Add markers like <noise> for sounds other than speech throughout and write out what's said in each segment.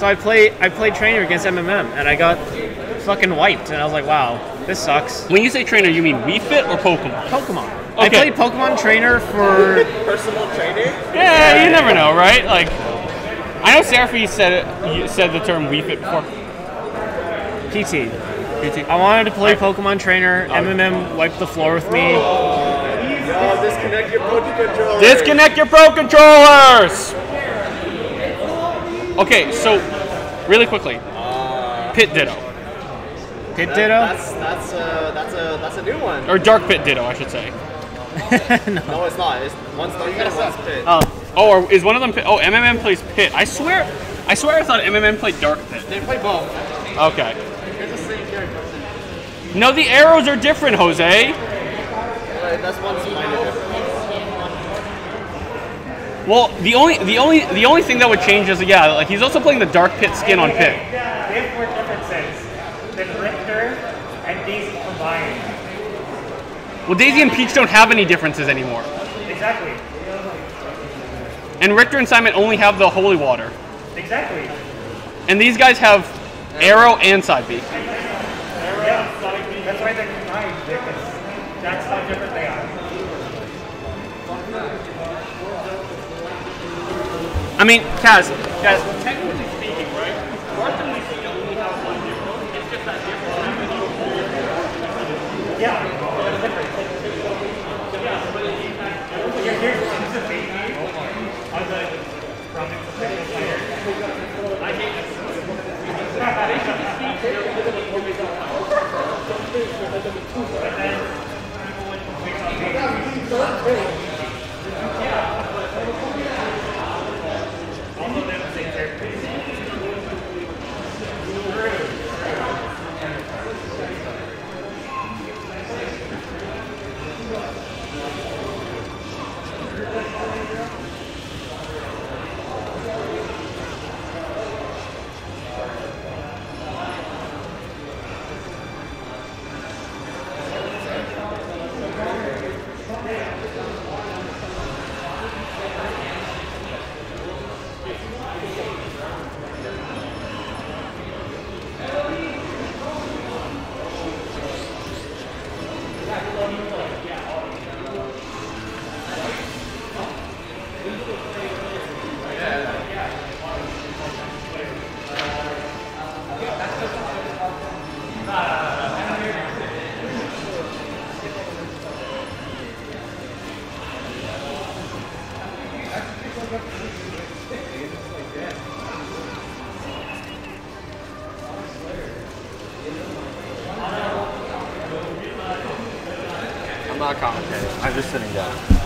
So I play I played trainer against MMM and I got fucking wiped and I was like, wow, this sucks. When you say trainer, you mean Wii Fit or Pokemon? Pokemon. Okay. I Okay. played Pokemon trainer for Personal trainer? Yeah, you never know, right? Like, I know Seraphy said it, said the term Wii Fit before. PT. PT. I wanted to play Pokemon trainer. MMM wiped the floor with me. Yo, disconnect your Pro controllers. Disconnect your Pro controllers. Okay, so really quickly, uh, Pit Ditto Pit That- Ditto. That's that's a that's a that's a new one. or Dark Pit Ditto, I should say. <laughs> No, it's not. It's one's Dark Pit, one's Pit. Oh, Oh, or is one of them? Pit? Oh, MMM plays Pit. I swear, I swear, I thought MMM played Dark Pit. They play both. Okay. They're the same character. No, the arrows are different, Jose. But that's one's kind of different. Well, the only, the only, the only thing that would change is yeah, like he's also playing the Dark Pit skin on Pit. Yeah, they have four differences than Richter and Daisy combined. Well, Daisy and Peach don't have any differences anymore, Exactly. and Richter and Simon only have the Holy Water, Exactly. and these guys have Arrow and Side B. Yeah. That's why they're combined because that's how different they are. I mean, Kaz, Kaz, technically speaking, right? It's just that. Yeah. Here, here's here's the baby on the from the professional player. I hate But then people would pick up babies. Although they're the same character. I'm not commentating. I'm just sitting down.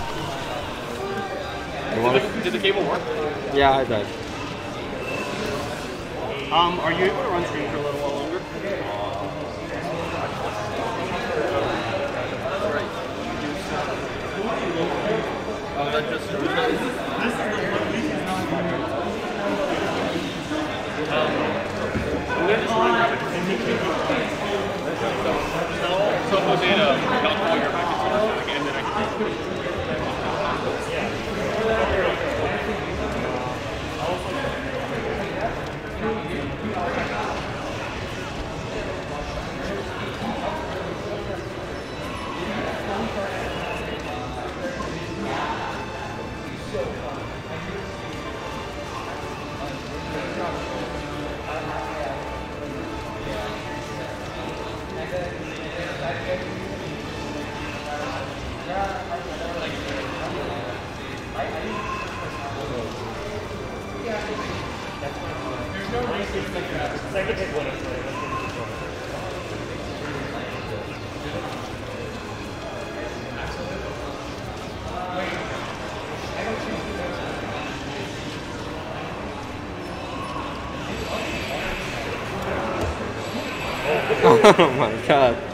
You want to? Did the cable work? Yeah, I did. Um, are you able to run stream for a little while longer? So Oh my god.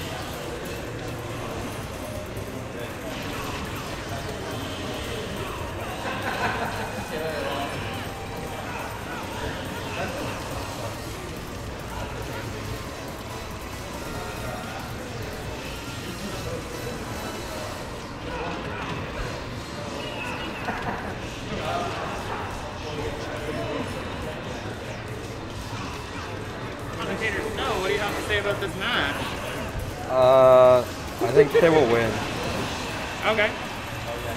about this match? Uh, I think they will win. Okay,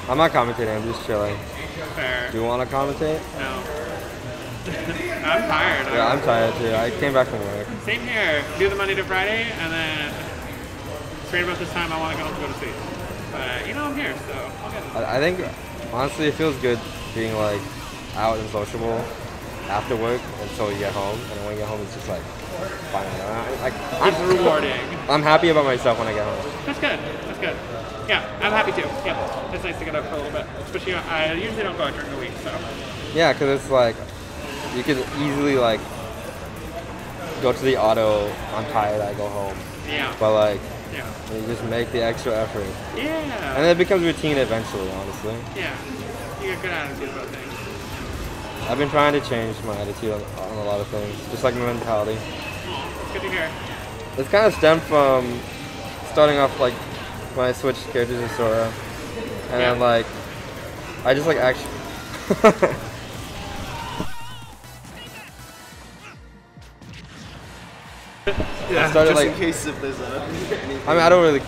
I'm not commentating. I'm just chilling. fair. Do you want to commentate? No. <laughs> I'm tired. Yeah, I'm tired too. I came back from work. Same here. Do the Monday to Friday, and then straight about this time, I want to go home to go to sleep. But you know, I'm here, so I'll get it. I, I think honestly, it feels good being like out and sociable after work until you get home, and when you get home, it's just like fine. I, like It's I'm, rewarding. I'm happy about myself when I get home. That's good. That's good. Yeah, I'm happy too. Yeah, it's nice to get up for a little bit. Especially, I usually don't go out during the week, so Yeah, because it's like you could easily like go to the auto. I'm tired. I go home. yeah, But like yeah, you just make the extra effort, Yeah. and then it becomes routine eventually. Honestly, yeah. You get good attitude about things. I've been trying to change my attitude on, on a lot of things, just like my mentality. It's good to hear. It's kind of stemmed from starting off like when I switched characters to Sora, and then like I just like actually. <laughs> I started Just like in case if there's a. I mean I don't really.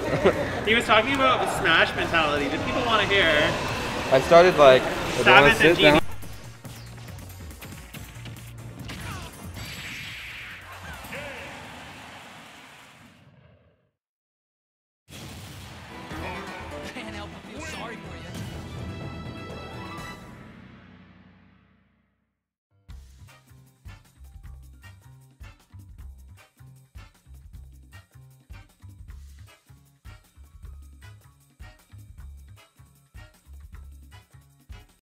He was talking about the Smash mentality. Did people want to hear? <laughs> I started like. I Samus want and sit down. Genie